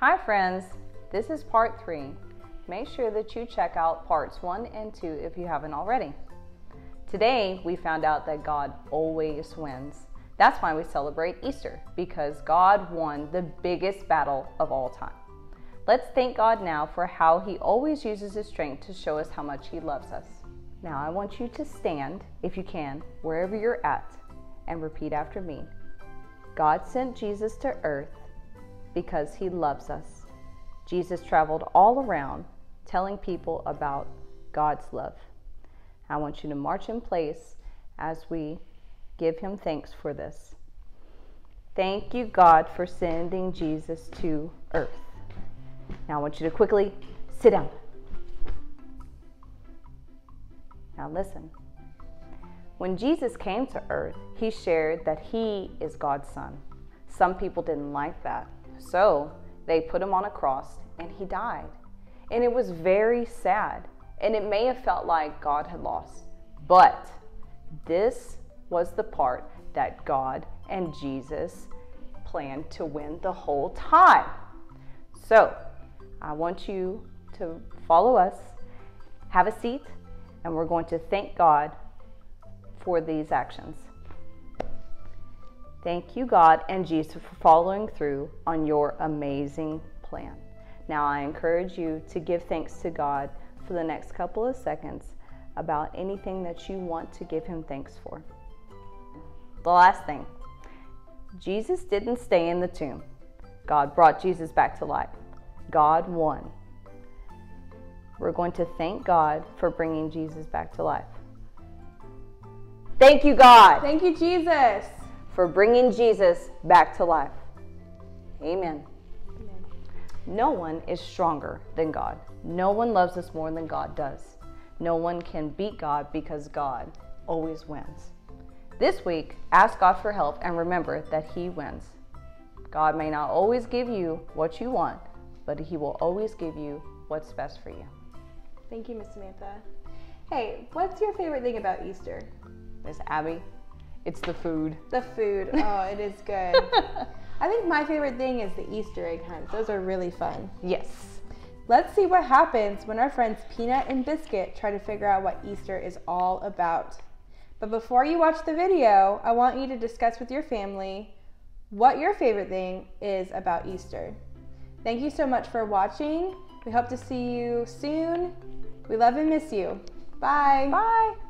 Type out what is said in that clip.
Hi, friends. This is part three. Make sure that you check out parts one and two if you haven't already. Today, we found out that God always wins. That's why we celebrate Easter, because God won the biggest battle of all time. Let's thank God now for how He always uses His strength to show us how much He loves us. Now, I want you to stand, if you can, wherever you're at, and repeat after me God sent Jesus to earth because He loves us. Jesus traveled all around telling people about God's love. I want you to march in place as we give Him thanks for this. Thank you, God, for sending Jesus to earth. Now I want you to quickly sit down. Now listen. When Jesus came to earth, he shared that he is God's son. Some people didn't like that, so they put him on a cross and he died. And it was very sad, and it may have felt like God had lost. But this was the part that God and Jesus planned to win the whole time. So, I want you to follow us, have a seat, and we're going to thank God for these actions. Thank you, God and Jesus, for following through on your amazing plan. Now, I encourage you to give thanks to God for the next couple of seconds about anything that you want to give Him thanks for. The last thing Jesus didn't stay in the tomb, God brought Jesus back to life. God won. We're going to thank God for bringing Jesus back to life. Thank you, God. Thank you, Jesus. For bringing Jesus back to life. Amen. Amen. No one is stronger than God. No one loves us more than God does. No one can beat God because God always wins. This week, ask God for help and remember that He wins. God may not always give you what you want, but He will always give you what's best for you. Thank you, Miss Samantha. Hey, what's your favorite thing about Easter? Miss Abby, it's the food. The food. Oh, it is good. I think my favorite thing is the Easter egg hunts. Those are really fun. Yes. Let's see what happens when our friends Peanut and Biscuit try to figure out what Easter is all about. But before you watch the video, I want you to discuss with your family what your favorite thing is about Easter. Thank you so much for watching. We hope to see you soon. We love and miss you. Bye. Bye.